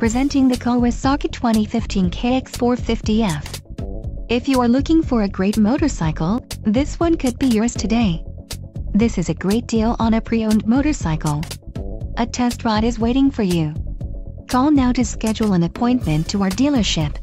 Presenting the Kawasaki 2015 KX450F. If you are looking for a great motorcycle, this one could be yours today. This is a great deal on a pre-owned motorcycle. A test ride is waiting for you. Call now to schedule an appointment to our dealership.